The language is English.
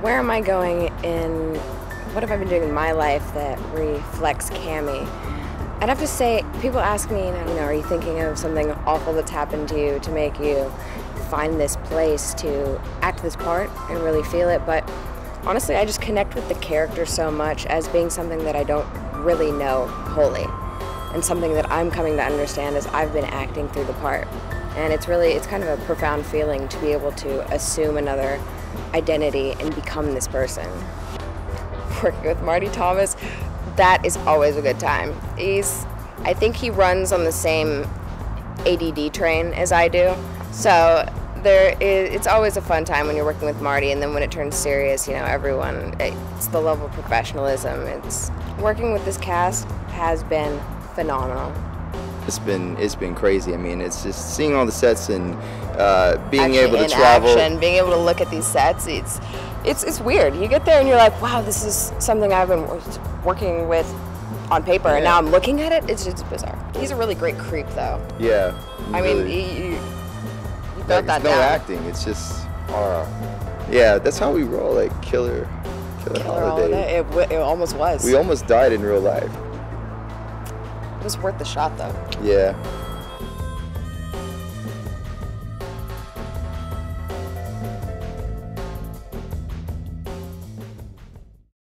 where am I going in, what have I been doing in my life that reflects Cami? I'd have to say, people ask me, you know, are you thinking of something awful that's happened to you to make you find this place to act this part and really feel it? But honestly, I just connect with the character so much as being something that I don't really know wholly and something that I'm coming to understand as I've been acting through the part. And it's really, it's kind of a profound feeling to be able to assume another identity and become this person. Working with Marty Thomas, that is always a good time. He's, I think he runs on the same ADD train as I do. So there is, it's always a fun time when you're working with Marty, and then when it turns serious, you know, everyone, it's the level of professionalism. It's working with this cast has been phenomenal. It's been it's been crazy. I mean, it's just seeing all the sets and uh, being Actually able to in travel. action, being able to look at these sets, it's it's it's weird. You get there and you're like, wow, this is something I've been working with on paper, and now I'm looking at it. It's just bizarre. He's a really great creep, though. Yeah. I mean, really. you, you, you Like, that no down. acting. It's just, uh, yeah, that's how we roll. Like killer, killer, Killer holiday. It, w- it almost was. We almost died in real life. Was worth the shot, though. Yeah,